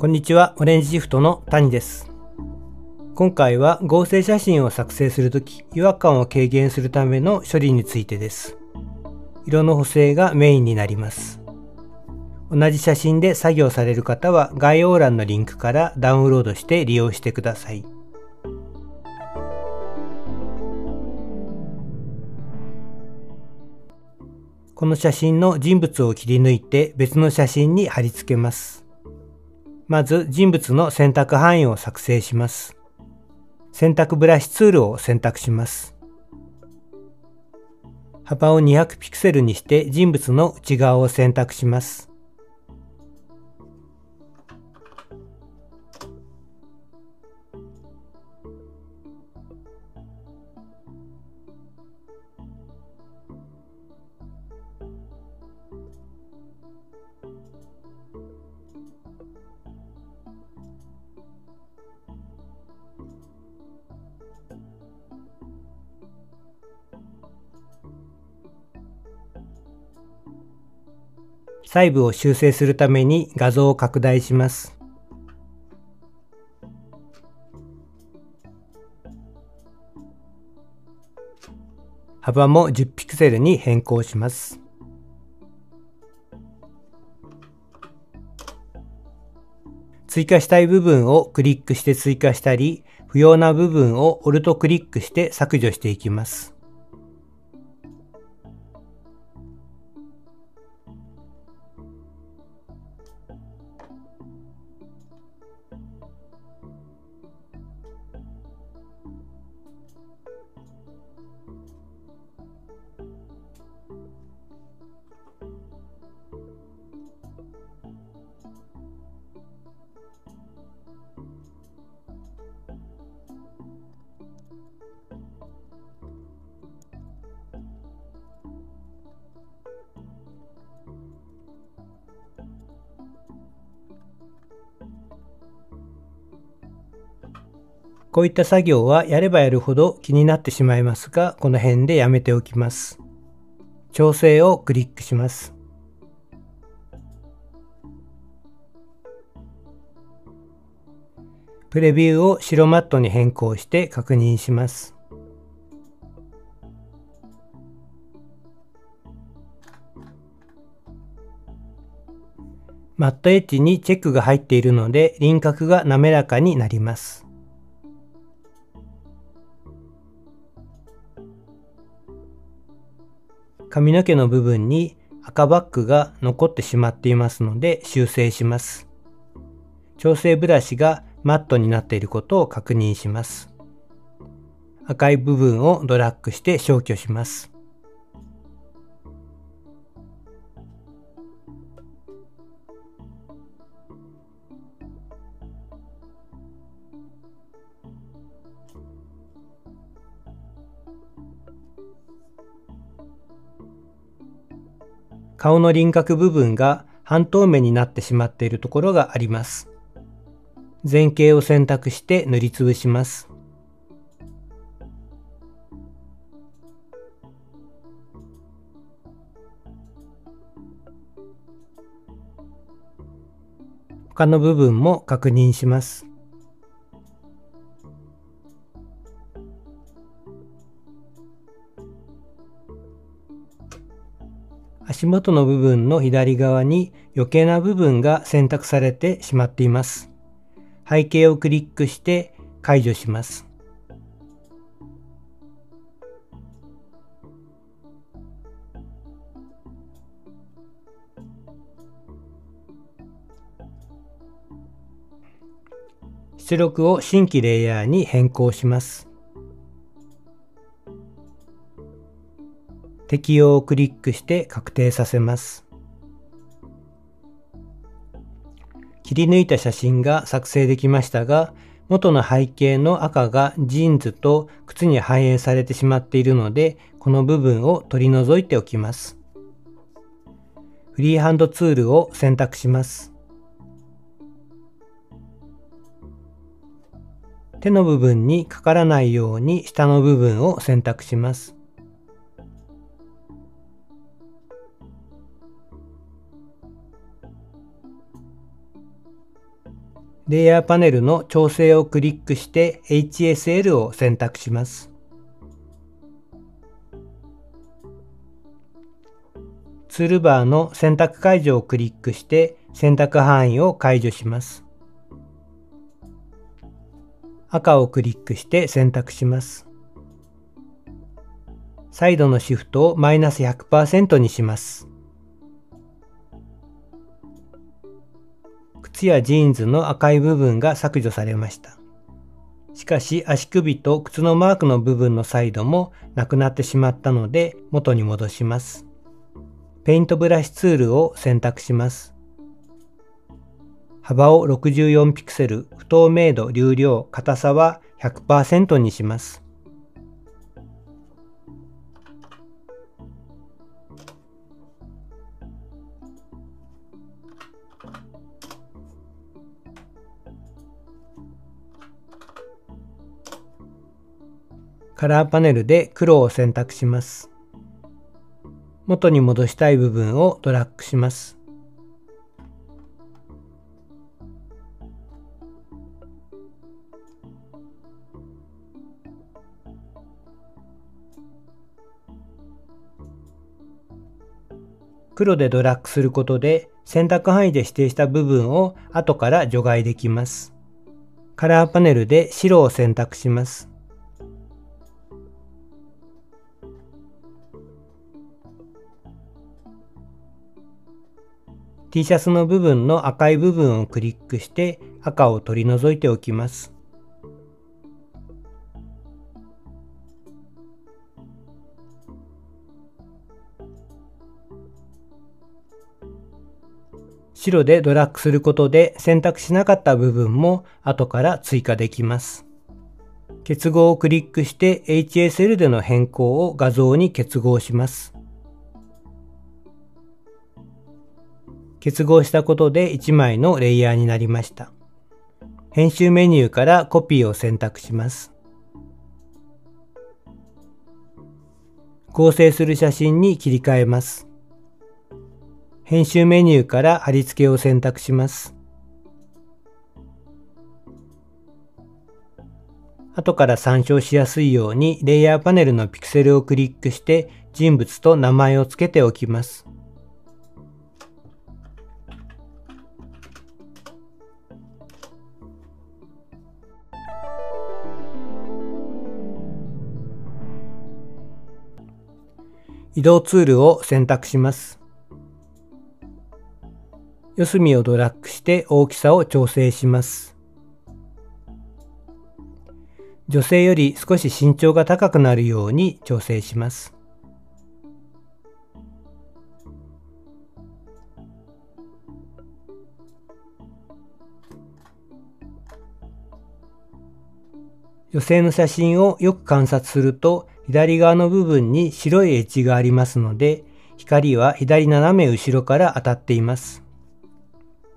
こんにちは、オレンジシフトの谷です。今回は合成写真を作成するとき、違和感を軽減するための処理についてです。色の補正がメインになります。同じ写真で作業される方は概要欄のリンクからダウンロードして利用してください。この写真の人物を切り抜いて別の写真に貼り付けます。まず人物の選択範囲を作成します。選択ブラシツールを選択します。幅を200ピクセルにして人物の内側を選択します。細部を修正するために画像を拡大します。幅も10ピクセルに変更します。追加したい部分をクリックして追加したり、不要な部分をオルトクリックして削除していきます。こういった作業はやればやるほど気になってしまいますが、この辺でやめておきます。調整をクリックします。プレビューを白マットに変更して確認します。マットエッジにチェックが入っているので輪郭が滑らかになります。髪の毛の部分に赤バックが残ってしまっていますので修正します。調整ブラシがマットになっていることを確認します。赤い部分をドラッグして消去します。顔の輪郭部分が半透明になってしまっているところがあります。前景を選択して塗りつぶします。他の部分も確認します。足元の部分の左側に余計な部分が選択されてしまっています。背景をクリックして解除します。出力を新規レイヤーに変更します。適用をクリックして確定させます。切り抜いた写真が作成できましたが、元の背景の赤がジーンズと靴に反映されてしまっているので、この部分を取り除いておきます。フリーハンドツールを選択します。手の部分にかからないように下の部分を選択します。レイヤーパネルの調整をクリックして HSL を選択します。ツールバーの選択解除をクリックして選択範囲を解除します。赤をクリックして選択します。サイドのシフトをマイナス100%にします。靴やジーンズの赤い部分が削除されました。しかし足首と靴のマークの部分のサイドもなくなってしまったので元に戻します。ペイントブラシツールを選択します。幅を64ピクセル、不透明度、流量、硬さは100%にします。カラーパネルで黒を選択します。元に戻したい部分をドラッグします。黒でドラッグすることで選択範囲で指定した部分を後から除外できます。カラーパネルで白を選択します。T シャツの部分の赤い部分をクリックして赤を取り除いておきます。白でドラッグすることで選択しなかった部分も後から追加できます。結合をクリックして HSL での変更を画像に結合します。結合したことで1枚のレイヤーになりました。編集メニューからコピーを選択します。合成する写真に切り替えます。編集メニューから貼り付けを選択します。後から参照しやすいようにレイヤーパネルのピクセルをクリックして人物と名前を付けておきます。移動ツールを選択します。四隅をドラッグして大きさを調整します。女性より少し身長が高くなるように調整します。女性の写真をよく観察すると左側の部分に白いエッジがありますので、光は左斜め後ろから当たっています。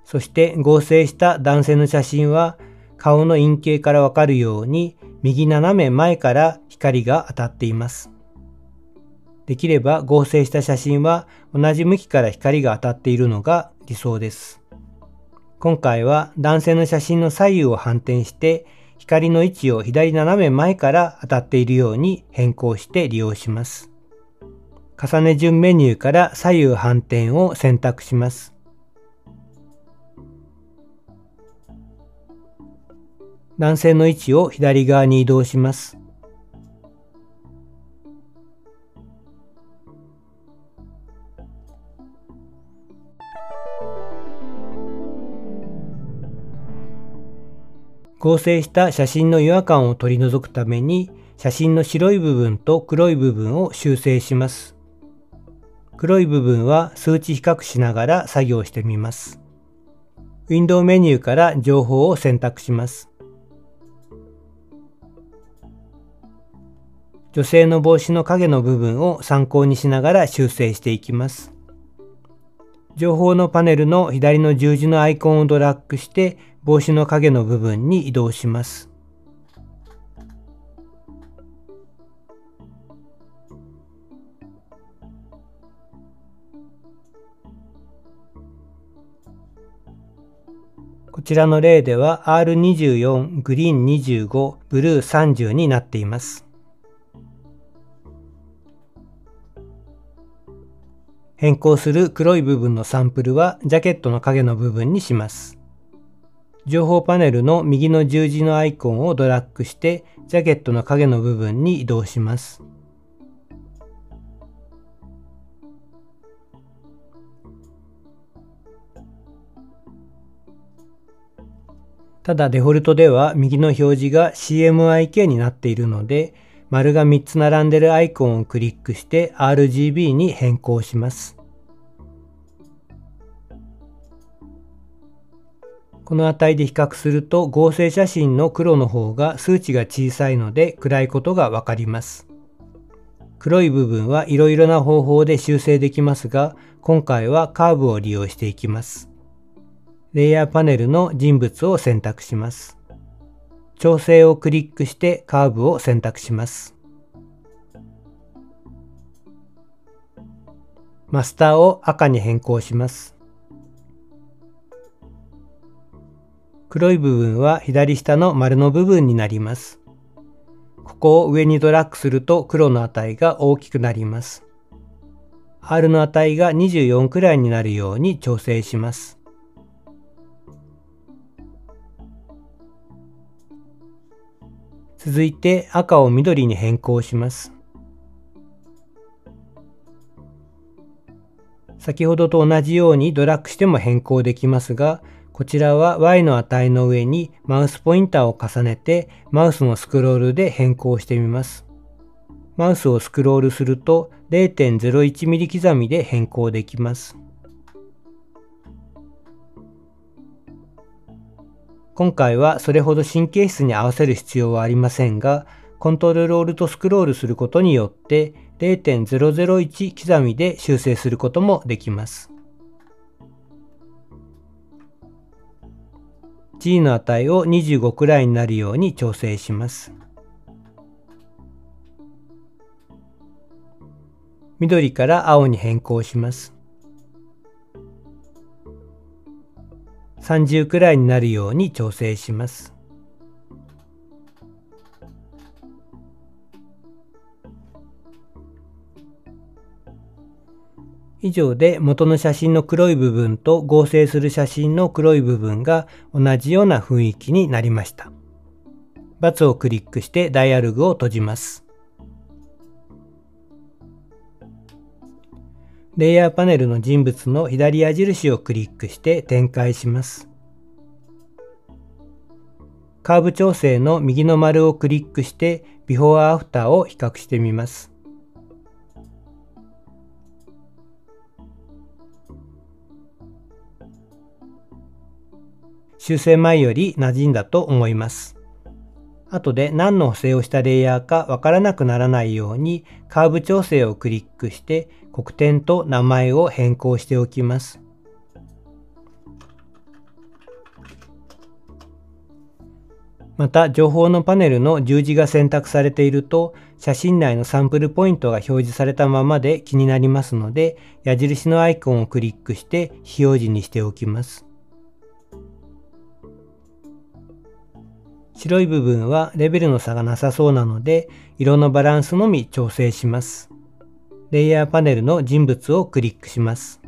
そして合成した男性の写真は顔の陰形からわかるように右斜め前から光が当たっています。できれば合成した写真は同じ向きから光が当たっているのが理想です。今回は男性の写真の左右を反転して光の位置を左斜め前から当たっているように変更して利用します。重ね順メニューから左右反転を選択します。男性の位置を左側に移動します。合成した写真の違和感を取り除くために写真の白い部分と黒い部分を修正します。黒い部分は数値比較しながら作業してみます。ウィンドウメニューから情報を選択します。女性の帽子の影の部分を参考にしながら修正していきます。情報のパネルの左の十字のアイコンをドラッグして帽子の影の部分に移動します。こちらの例では R24、グリーン25、ブルー30になっています。変更する黒い部分のサンプルはジャケットの影の部分にします。情報パネルの右の十字のアイコンをドラッグしてジャケットの影の部分に移動します。ただデフォルトでは右の表示が CMYK になっているので、丸が3つ並んでるアイコンをクリックして RGB に変更します。この値で比較すると合成写真の黒の方が数値が小さいので暗いことがわかります。黒い部分はいろいろな方法で修正できますが、今回はカーブを利用していきます。レイヤーパネルの人物を選択します。調整をクリックしてカーブを選択します。マスターを赤に変更します。黒い部分は左下の丸の部分になります。ここを上にドラッグすると黒の値が大きくなります。R の値が24くらいになるように調整します。続いて赤を緑に変更します。先ほどと同じようにドラッグしても変更できますが、こちらは Y の値の上にマウスポインターを重ねてマウスのスクロールで変更してみます。マウスをスクロールすると 0.01mm 刻みで変更できます。今回はそれほど神経質に合わせる必要はありませんが、コントロールとスクロールすることによって0.001刻みで修正することもできます。G の値を25くらいになるように調整します。緑から青に変更します。30くらいになるように調整します。以上で元の写真の黒い部分と合成する写真の黒い部分が同じような雰囲気になりました。×をクリックしてダイアログを閉じます。レイヤーパネルの人物の左矢印をクリックして展開します。カーブ調整の右の丸をクリックしてビフォーアフターを比較してみます。修正前より馴染んだと思います。後で何の補正をしたレイヤーかわからなくならないようにカーブ調整をクリックして黒点と名前を変更しておきます。また情報のパネルの十字が選択されていると写真内のサンプルポイントが表示されたままで気になりますので矢印のアイコンをクリックして非表示にしておきます。白い部分はレベルの差がなさそうなので色のバランスのみ調整します。レイヤーパネルの人物をクリックします。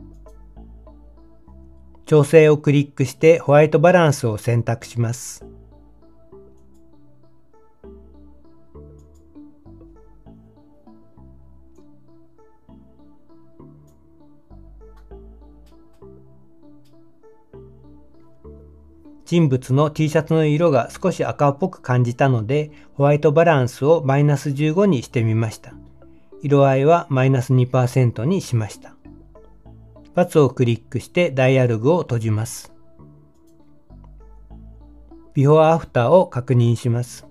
調整をクリックしてホワイトバランスを選択します。人物の T シャツの色が少し赤っぽく感じたので、ホワイトバランスをマイナス15にしてみました。色合いはマイナス2%にしました。バツをクリックしてダイアログを閉じます。ビフォーアフターを確認します。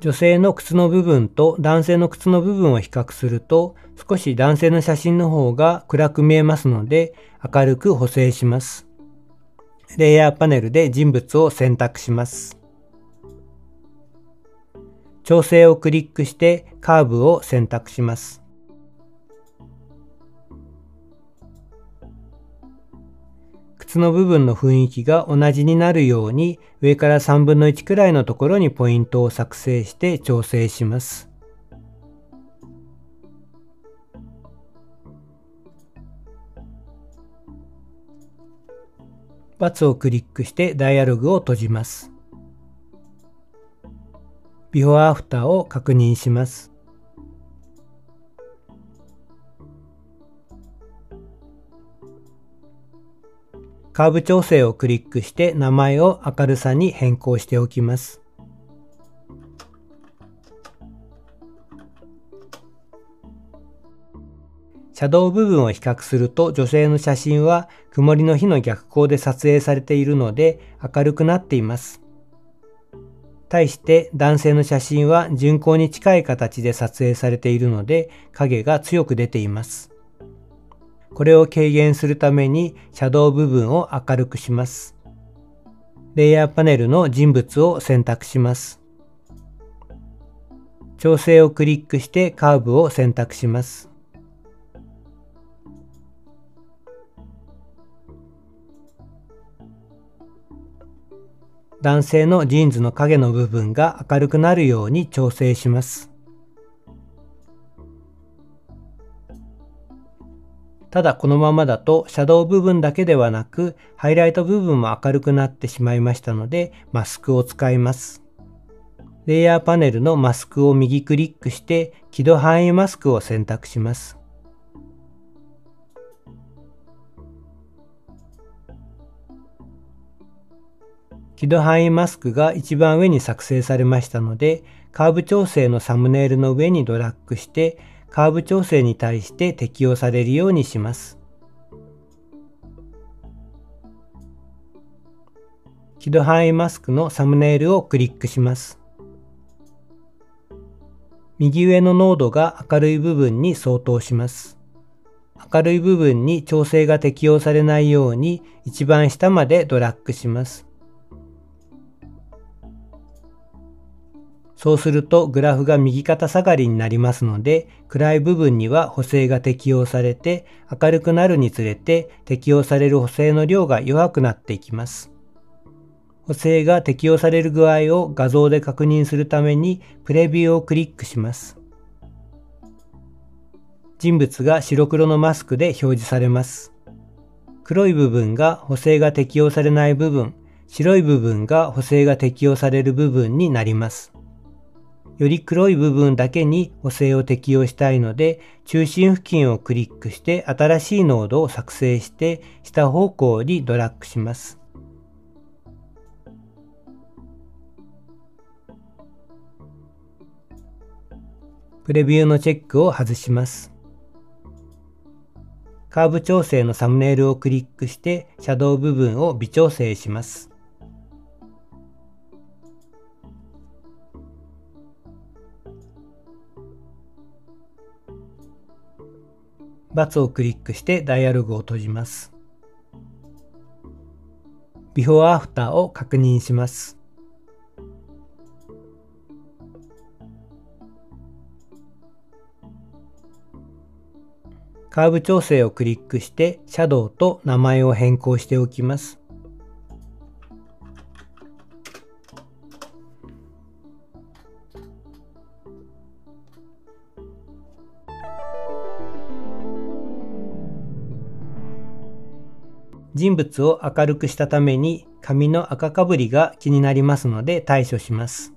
女性の靴の部分と男性の靴の部分を比較すると少し男性の写真の方が暗く見えますので明るく補正します。レイヤーパネルで人物を選択します。調整をクリックしてカーブを選択します。靴の部分の雰囲気が同じになるように上から3分の1くらいのところにポイントを作成して調整します。×をクリックしてダイアログを閉じます。ビフォーアフターを確認します。カーブ調整をクリックして名前を明るさに変更しておきます。シャドウ部分を比較すると女性の写真は曇りの日の逆光で撮影されているので明るくなっています。対して男性の写真は順光に近い形で撮影されているので影が強く出ています。これを軽減するためにシャドウ部分を明るくします。レイヤーパネルの人物を選択します。調整をクリックしてカーブを選択します。男性のジーンズの影の部分が明るくなるように調整します。ただこのままだとシャドウ部分だけではなくハイライト部分も明るくなってしまいましたのでマスクを使います。レイヤーパネルのマスクを右クリックして輝度範囲マスクを選択します。輝度範囲マスクが一番上に作成されましたので、カーブ調整のサムネイルの上にドラッグして、カーブ調整に対して適用されるようにします。輝度範囲マスクのサムネイルをクリックします。右上の濃度が明るい部分に相当します。明るい部分に調整が適用されないように一番下までドラッグします。そうするとグラフが右肩下がりになりますので、暗い部分には補正が適用されて、明るくなるにつれて適用される補正の量が弱くなっていきます。補正が適用される具合を画像で確認するためにプレビューをクリックします。人物が白黒のマスクで表示されます。黒い部分が補正が適用されない部分、白い部分が補正が適用される部分になります。より黒い部分だけに補正を適用したいので、中心付近をクリックして新しいノードを作成して下方向にドラッグします。プレビューのチェックを外します。カーブ調整のサムネイルをクリックしてシャドウ部分を微調整します。をクリックしてダイアログを閉じます。ビフォーアフターを確認します。カーブ調整をクリックしてシャドウと名前を変更しておきます。人物を明るくしたために髪の赤かぶりが気になりますので対処します。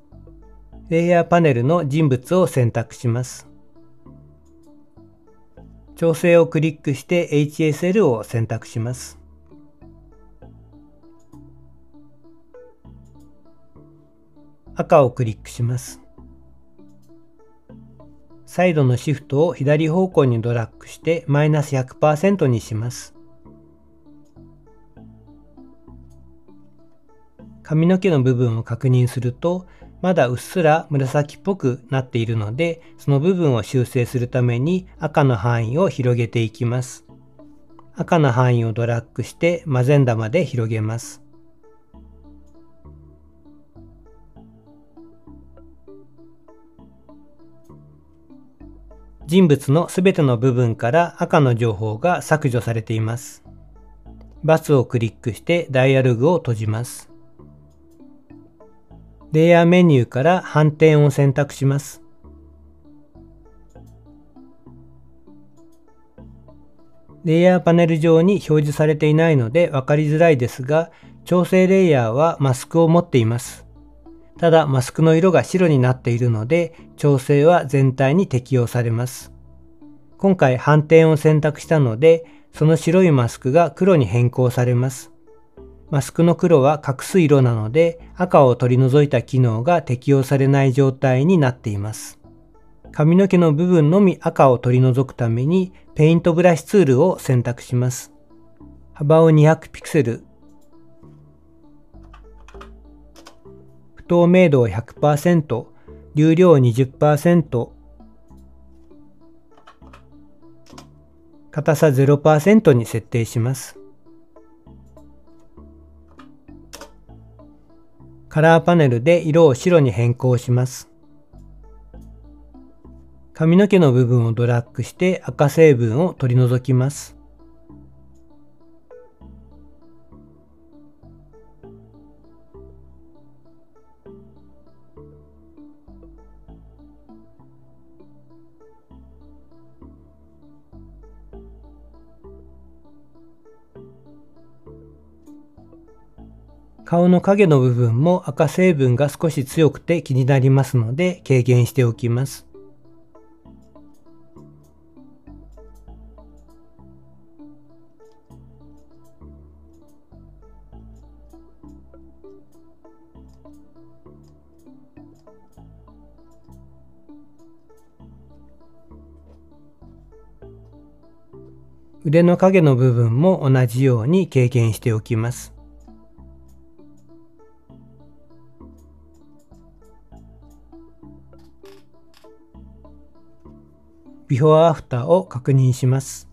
レイヤーパネルの人物を選択します。調整をクリックして HSL を選択します。赤をクリックします。サイドのシフトを左方向にドラッグしてマイナス100%にします。髪の毛の部分を確認すると、まだうっすら紫っぽくなっているので、その部分を修正するために赤の範囲を広げていきます。赤の範囲をドラッグしてマゼンダまで広げます。人物のすべての部分から赤の情報が削除されています。×をクリックしてダイアログを閉じます。レイヤーメニューから反転を選択します。レイヤーパネル上に表示されていないので分かりづらいですが、調整レイヤーはマスクを持っています。ただマスクの色が白になっているので、調整は全体に適用されます。今回反転を選択したので、その白いマスクが黒に変更されます。マスクの黒は隠す色なので、赤を取り除いた機能が適用されない状態になっています。髪の毛の部分のみ赤を取り除くために、ペイントブラシツールを選択します。幅を200ピクセル、不透明度を100%、流量20%、硬さ0%に設定します。カラーパネルで色を白に変更します。髪の毛の部分をドラッグして赤成分を取り除きます。顔の影の部分も赤成分が少し強くて気になりますので軽減しておきます。腕の影の部分も同じように軽減しておきます。ビフォーアフターを確認します。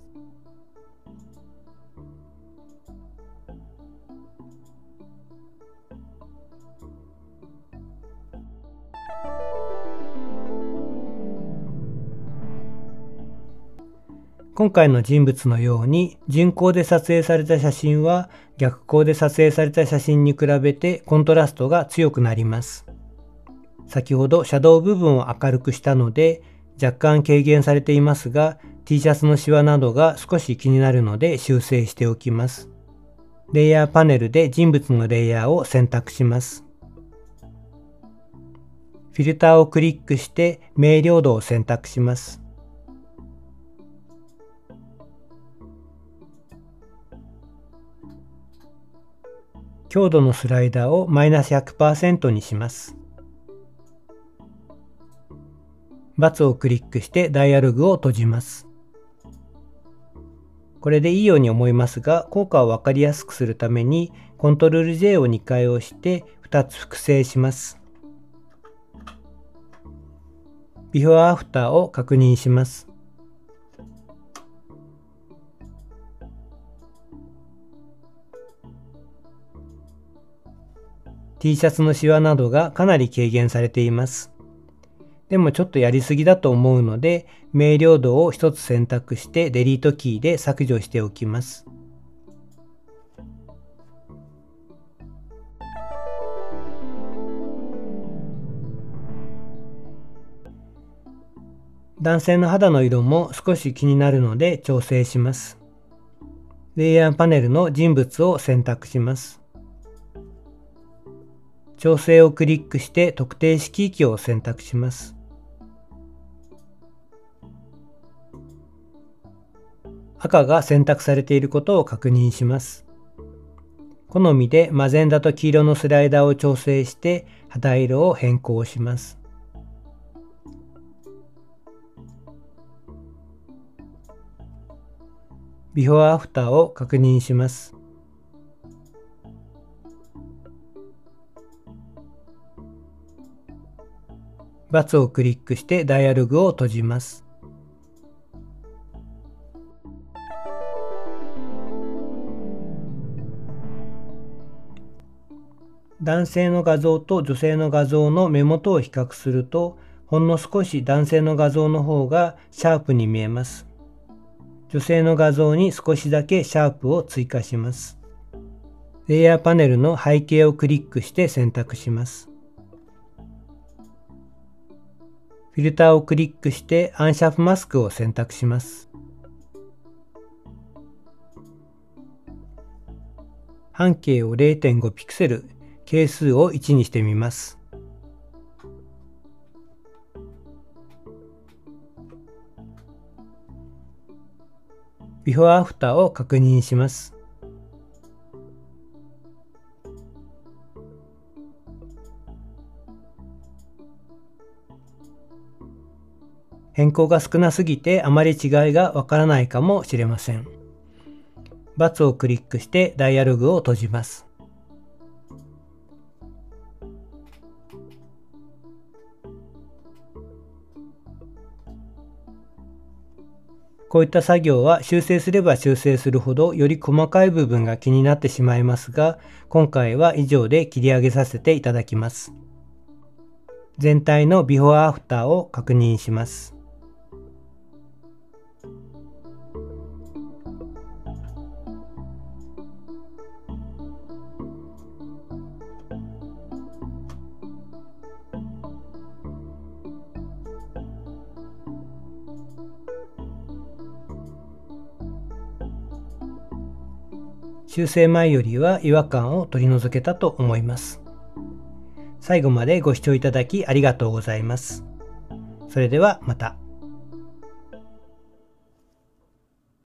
今回の人物のように人工で撮影された写真は逆光で撮影された写真に比べてコントラストが強くなります。先ほどシャドウ部分を明るくしたので若干軽減されていますが T シャツのシワなどが少し気になるので修正しておきます。レイヤーパネルで人物のレイヤーを選択します。フィルターをクリックして明瞭度を選択します。強度のスライダーをマイナス100%にします。をクリックしてダイアログを閉じます。これでいいように思いますが、効果をわかりやすくするために、コントロール J を2回押して2つ複製します。ビフォーアフターを確認します。T シャツのシワなどがかなり軽減されています。でもちょっとやりすぎだと思うので、明瞭度を一つ選択してデリートキーで削除しておきます。男性の肌の色も少し気になるので調整します。レイヤーパネルの人物を選択します。調整をクリックして特定式域を選択します。赤が選択されていることを確認します。好みでマゼンダと黄色のスライダーを調整して肌色を変更します。ビフォーアフターを確認します。×をクリックしてダイアログを閉じます。男性の画像と女性の画像の目元を比較するとほんの少し男性の画像の方がシャープに見えます。女性の画像に少しだけシャープを追加します。レイヤーパネルの背景をクリックして選択します。フィルターをクリックしてアンシャープマスクを選択します。半径を0.5ピクセル、係数を1にしてみます。ビフォーアフターを確認します。変更が少なすぎてあまり違いがわからないかもしれません。×をクリックしてダイアログを閉じます。こういった作業は修正すれば修正するほどより細かい部分が気になってしまいますが、今回は以上で切り上げさせていただきます。全体のビフォーアフターを確認します。修正前よりは違和感を取り除けたと思います。最後までご視聴いただきありがとうございます。それではまた。